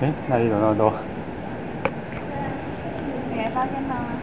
哎，那里有那么多。你没发现吗？